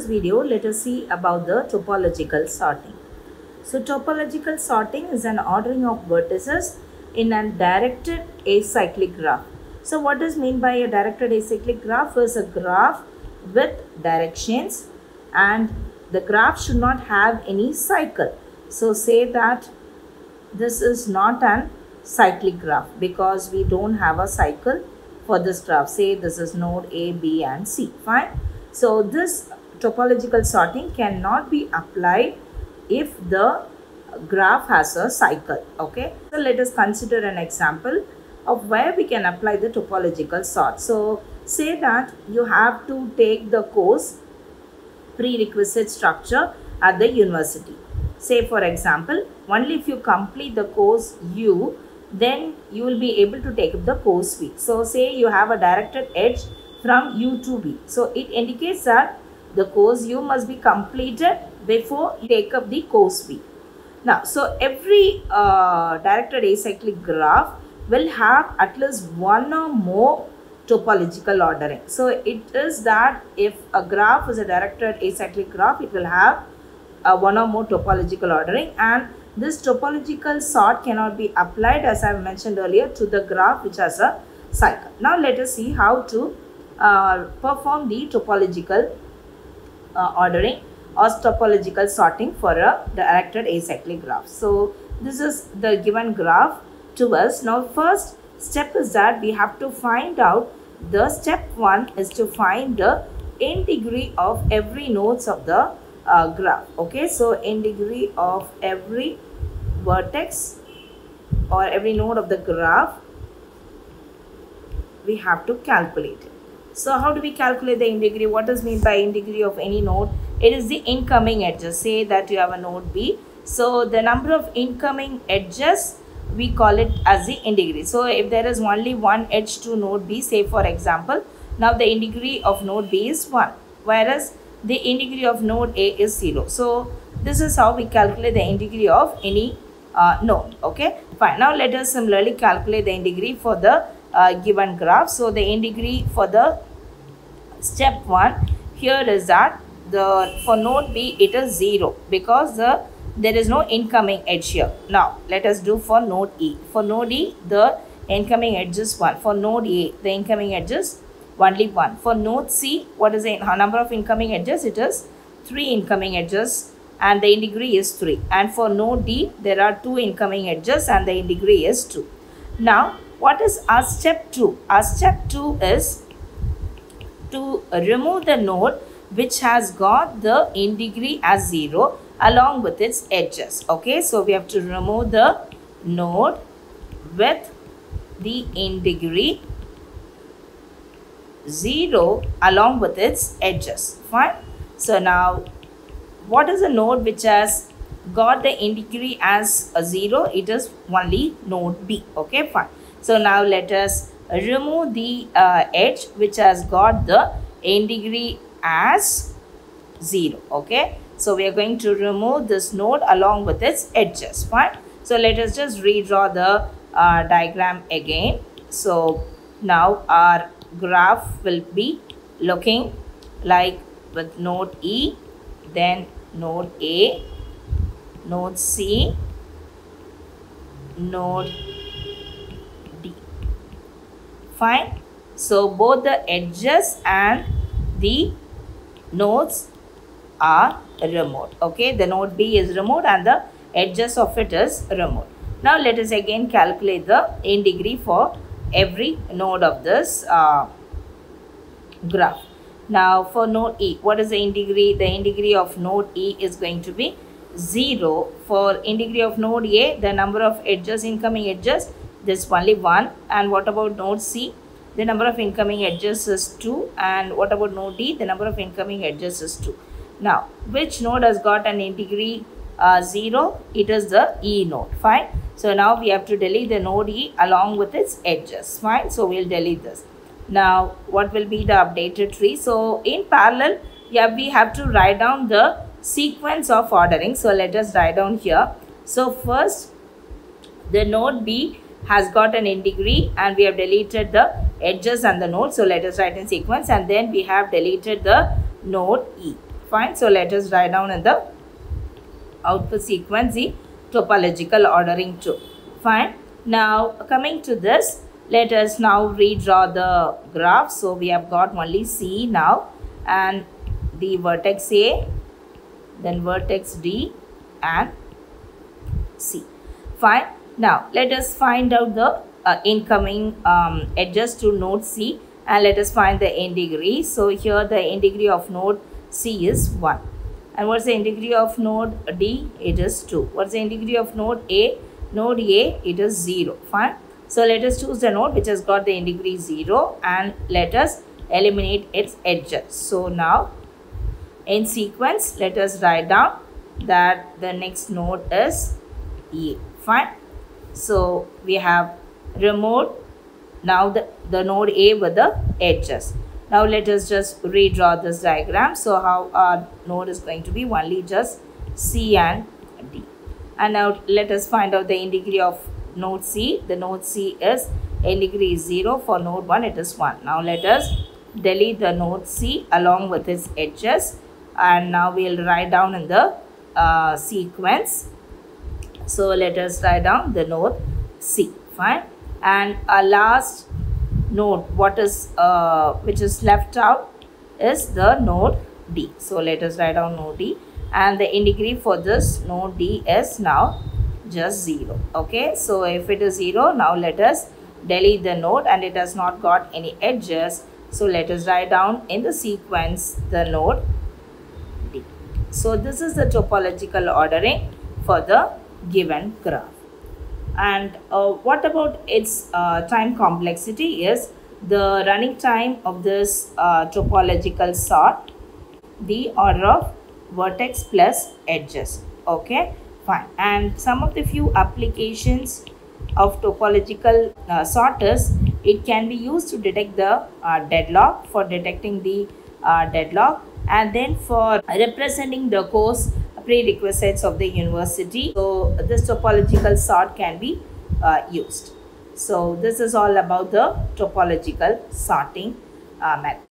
this video, let us see about the topological sorting. So topological sorting is an ordering of vertices in a directed acyclic graph. So what is mean by a directed acyclic graph is a graph with directions and the graph should not have any cycle. So say that this is not an cyclic graph because we don't have a cycle for this graph. Say this is node A, B and C. Fine. So this topological sorting cannot be applied if the graph has a cycle. Okay. So let us consider an example of where we can apply the topological sort. So say that you have to take the course prerequisite structure at the university. Say for example, only if you complete the course U, then you will be able to take up the course V. So say you have a directed edge from U to V. So it indicates that the course U must be completed before you take up the course V. Now, so every uh, directed acyclic graph will have at least one or more topological ordering. So it is that if a graph is a directed acyclic graph, it will have uh, one or more topological ordering and this topological sort cannot be applied as I mentioned earlier to the graph which has a cycle. Now let us see how to uh, perform the topological uh, ordering or topological sorting for a directed acyclic graph. So this is the given graph to us. Now first step is that we have to find out the step 1 is to find the in degree of every nodes of the uh, graph. Okay, so in degree of every vertex or every node of the graph we have to calculate. So how do we calculate the degree? What does mean by in degree of any node? It is the incoming edges. Say that you have a node B. So the number of incoming edges we call it as the in degree. So if there is only one edge to node B, say for example, now the in degree of node B is 1 whereas the in degree of node A is 0. So this is how we calculate the in degree of any uh, node. Okay, fine. Now let us similarly calculate the in degree for the uh, given graph. So the in degree for the step 1 here is that the for node B it is 0 because the there is no incoming edge here. Now let us do for node E. For node E the incoming edge is 1. For node A the incoming edge is only 1. For node C what is the number of incoming edges? It is 3 incoming edges and the in degree is 3. And for node D there are 2 incoming edges and the in degree is 2. Now what is our step 2? Our step 2 is to remove the node which has got the in degree as 0 along with its edges. Okay, so we have to remove the node with the in degree 0 along with its edges. Fine. So now what is a node which has got the in degree as a 0? It is only node B. Okay, fine. So now let us remove the uh, edge which has got the in degree as 0. Okay. So we are going to remove this node along with its edges. Fine. So let us just redraw the uh, diagram again. So now our graph will be looking like with node E, then node A, node C, node. Fine. So both the edges and the nodes are removed. Okay, the node B is removed and the edges of it is removed. Now let us again calculate the in degree for every node of this uh, graph. Now for node E, what is the in degree? The in degree of node E is going to be 0. For in degree of node A, the number of edges, incoming edges, this only 1. And what about node C? The number of incoming edges is 2. And what about node D? The number of incoming edges is 2. Now, which node has got an degree uh, 0? It is the E node. Fine. So now we have to delete the node E along with its edges. Fine. So we'll delete this. Now, what will be the updated tree? So in parallel, yeah, we have to write down the sequence of ordering. So let us write down here. So first, the node B has got an in degree and we have deleted the edges and the node. So let us write in sequence and then we have deleted the node E. Fine. So let us write down in the output sequence the topological ordering too. Fine. Now coming to this, let us now redraw the graph. So we have got only C now and the vertex A, then vertex D and C. Fine. Now let us find out the uh, incoming um, edges to node C and let us find the in degree. So here the in degree of node C is 1. And what's the in degree of node D? It is 2. What's the in degree of node A? Node A, it is 0. Fine. So let us choose the node which has got the in degree 0 and let us eliminate its edges. So now in sequence, let us write down that the next node is E. Fine. So we have removed now the, the node A with the edges. Now let us just redraw this diagram. So how our node is going to be only just C and D. And now let us find out the in degree of node C. The node C is in degree is 0. For node 1 it is 1. Now let us delete the node C along with its edges. And now we will write down in the uh, sequence. So let us write down the node C. Fine and our last node what is uh, which is left out is the node D. So let us write down node D and the degree for this node D is now just 0. Okay, so if it is 0 now let us delete the node and it has not got any edges. So let us write down in the sequence the node D. So this is the topological ordering for the given graph. And uh, what about its uh, time complexity? Is the running time of this uh, topological sort the order of vertex plus edges. Okay fine. And some of the few applications of topological uh, sorters it can be used to detect the uh, deadlock for detecting the uh, deadlock and then for representing the course prerequisites of the university. So this topological sort can be uh, used. So this is all about the topological sorting uh, method.